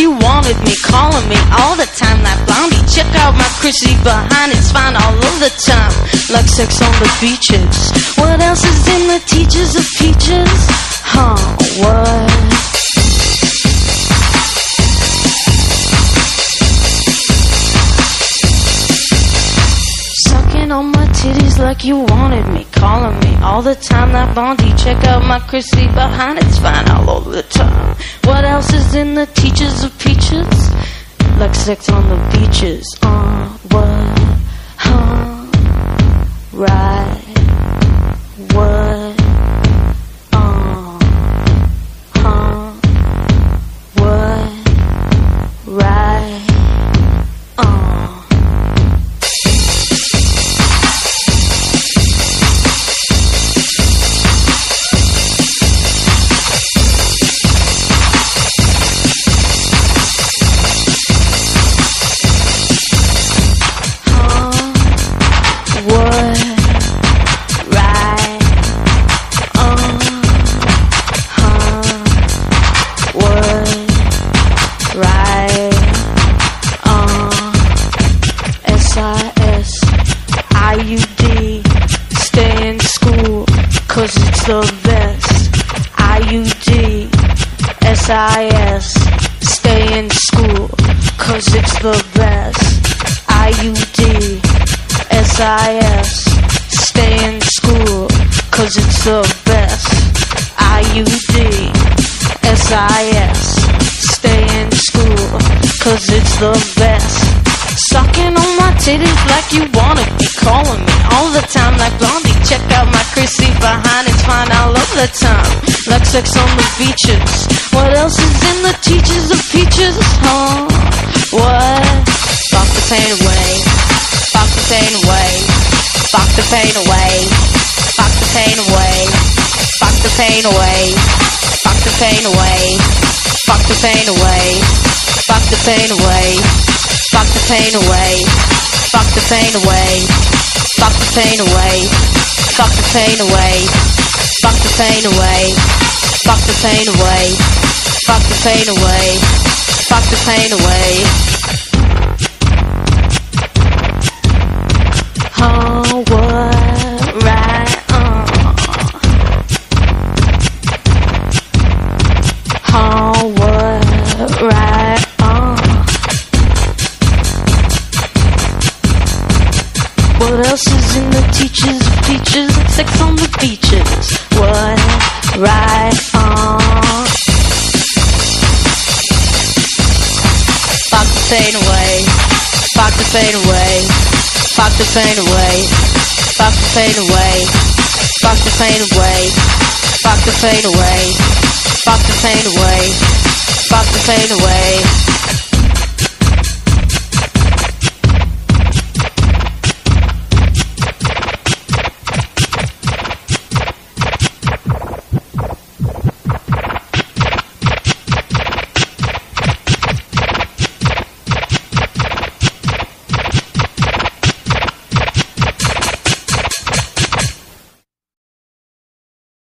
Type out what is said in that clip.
you wanted me, calling me all the time like blondie. Check out my Chrissy behind, it's fine all of the time, like sex on the beaches. What else is in the teachers of peaches? Huh, what? Sucking on my titties like you wanted me, calling me all the time That Blondie. Check out my Chrissy behind, it's fine all over the time. What else is in the teachers of peaches? Like sex on the beaches. Uh, what? Huh? Right. I-U-D. Stay in school. Cause it's the best. I-U-D. S-I-S. Stay in school. Cause it's the best. I-U-D. S-I-S. Stay in school, cause it's the best. I-U-D. S-I-S. Stay in school, cause it's the best. Sucking on my titties like you wanted me, calling me all the time like Blondie. Check out my Chrissy behind, it's fine all of the time. Like sex on the beaches. What else is in the teachers of peaches? Huh? What? Fuck the pain away. Fuck the pain away. Fuck the pain away. Fuck the pain away. Fuck the pain away. Fuck the pain away. Fuck the pain away. Fuck the pain away. Fuck the pain away. Fuck the pain away. Fuck the pain away. Fuck the pain away. Fuck the pain away. Fuck the pain away. Fuck the pain away. Fuck the pain away. Oh? Right, uh. Oh? Right, uh. What else is in the teachers of? Sex on the beaches. What? Right, uh. Fuck the pain away. Fuck the pain away. Fuck the pain away. Fuck the pain away. Fuck the pain away. Fuck the pain away. Fuck the pain away. Fuck the pain away.